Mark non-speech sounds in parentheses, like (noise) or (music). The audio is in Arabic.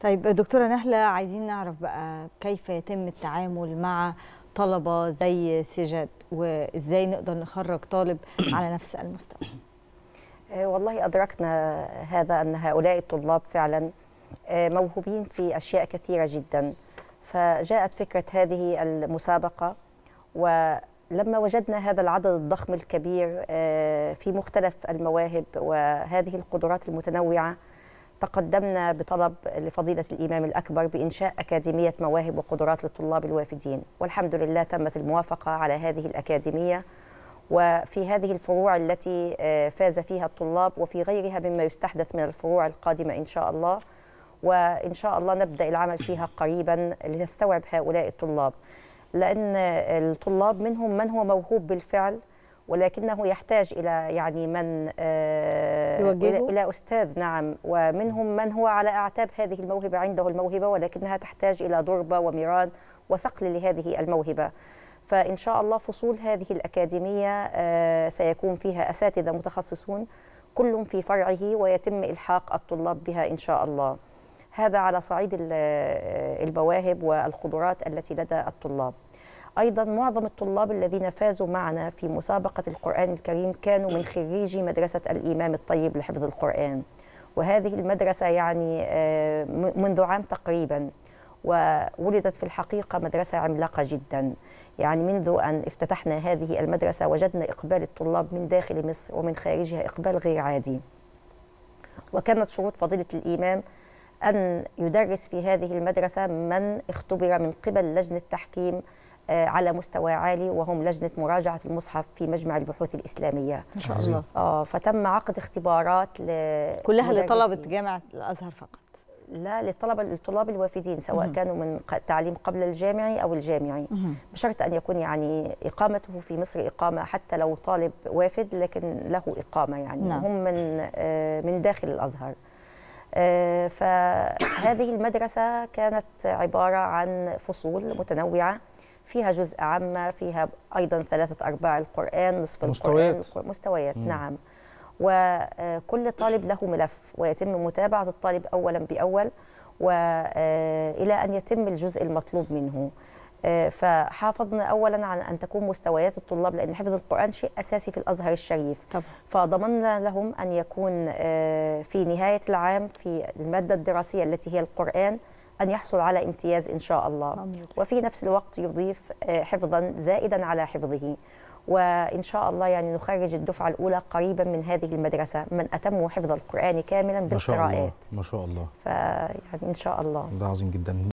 طيب دكتورة نهلة عايزين نعرف بقى كيف يتم التعامل مع طلبة زي سجاد وإزاي نقدر نخرج طالب (coughs) على نفس المستوى؟ آه، والله أدركنا هذا أن هؤلاء الطلاب فعلا آه، موهوبين في أشياء كثيرة جدا. فجاءت فكرة هذه المسابقة ولما وجدنا هذا العدد الضخم الكبير آه، في مختلف المواهب وهذه القدرات المتنوعة تقدمنا بطلب لفضيلة الإمام الأكبر بإنشاء أكاديمية مواهب وقدرات للطلاب الوافدين. والحمد لله تمت الموافقة على هذه الأكاديمية وفي هذه الفروع التي آه، فاز فيها الطلاب وفي غيرها مما يستحدث من الفروع القادمة إن شاء الله. وإن شاء الله نبدأ العمل فيها قريبا لنستوعب هؤلاء الطلاب. لأن الطلاب منهم من هو موهوب بالفعل ولكنه يحتاج إلى يعني من آه، يوجهه؟ إلى أستاذ نعم. ومنهم من هو على أعتاب هذه الموهبة عنده الموهبة ولكنها تحتاج إلى ضربة وميران وصقل لهذه الموهبة. فإن شاء الله فصول هذه الأكاديمية آه، سيكون فيها أساتذة متخصصون كل في فرعه ويتم إلحاق الطلاب بها إن شاء الله. هذا على صعيد ال- آه، المواهب والقدرات التي لدى الطلاب. أيضا معظم الطلاب الذين فازوا معنا في مسابقة القرآن الكريم كانوا من خريجي مدرسة الإمام الطيب لحفظ القرآن. وهذه المدرسة يعني آه، منذ عام تقريبا وولدت في الحقيقة مدرسة عملاقة جدا. يعني منذ أن افتتحنا هذه المدرسة وجدنا إقبال الطلاب من داخل مصر ومن خارجها إقبال غير عادي. وكانت شروط فضيلة الإمام أن يدرس في هذه المدرسة من اختبر من قبل لجنة تحكيم على مستوى عالي وهم لجنة مراجعة المصحف في مجمع البحوث الإسلامية ما شاء. الله آه فتم عقد اختبارات ل كلها لطلبة مدرسين. جامعة الأزهر فقط لا للطلبة للطلاب الوافدين سواء مهم. كانوا من تعليم قبل الجامعي أو الجامعي بشرط أن يكون يعني إقامته في مصر إقامة حتى لو طالب وافد لكن له إقامة يعني نعم. هم من آه، من داخل الأزهر آه، فهذه المدرسة كانت عبارة عن فصول متنوعة فيها جزء عامة فيها أيضا ثلاثة أرباع القرآن نصف مستويات. القرآن مستويات مم. نعم وكل طالب له ملف ويتم متابعة الطالب أولا بأول وإلى أن يتم الجزء المطلوب منه آه، فحافظنا أولا على أن تكون مستويات الطلاب لأن حفظ القرآن شيء أساسي في الأزهر الشريف طبعا فضمننا لهم أن يكون آه، في نهاية العام في المادة الدراسية التي هي القرآن أن يحصل على امتياز إن شاء الله. وفي نفس الوقت يضيف آه، حفظا زائدا على حفظه. وإن شاء الله يعني نخرج الدفعة الأولى قريبا من هذه المدرسة من أتموا حفظ القرآن كاملا ما شاء الله بالقراءات. ما شاء الله. فيعني إن شاء الله. ده عظيم جدا.